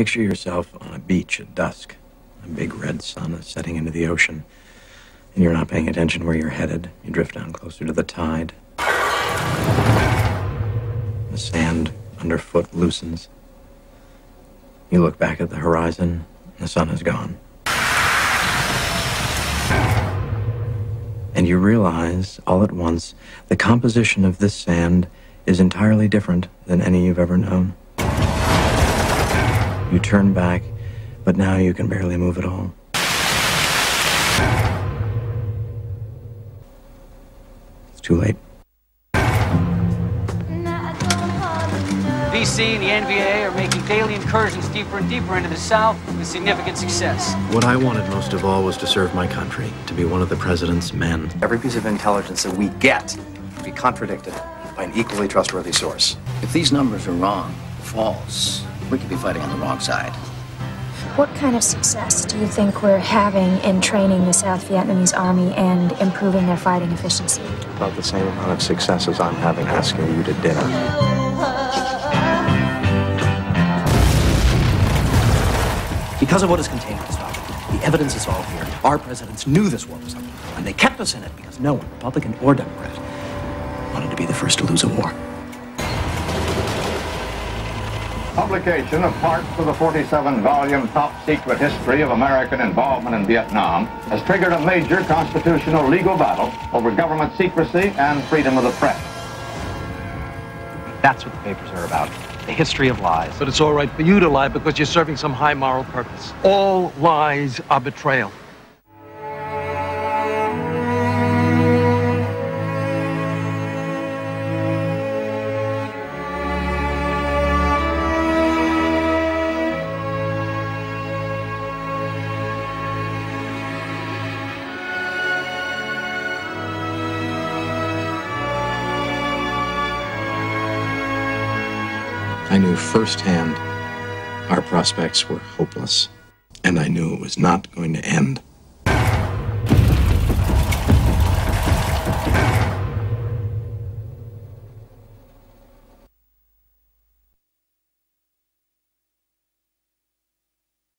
Picture yourself on a beach at dusk. A big red sun is setting into the ocean, and you're not paying attention where you're headed. You drift down closer to the tide. The sand underfoot loosens. You look back at the horizon, the sun is gone. And you realize all at once the composition of this sand is entirely different than any you've ever known. You turn back, but now you can barely move at all. It's too late. VC and the NVA are making daily incursions deeper and deeper into the South with significant success. What I wanted most of all was to serve my country, to be one of the president's men. Every piece of intelligence that we get can be contradicted by an equally trustworthy source. If these numbers are wrong, false, we could be fighting on the wrong side. What kind of success do you think we're having in training the South Vietnamese army and improving their fighting efficiency? About the same amount of success as I'm having asking you to dinner. Because of what is contained in this document, the evidence is all here. Our presidents knew this war was coming, and they kept us in it because no one, Republican or Democrat, wanted to be the first to lose a war. Publication of parts of the 47-volume top-secret history of American involvement in Vietnam has triggered a major constitutional legal battle over government secrecy and freedom of the press. That's what the papers are about. The history of lies. But it's all right for you to lie because you're serving some high moral purpose. All lies are betrayal. I knew firsthand our prospects were hopeless, and I knew it was not going to end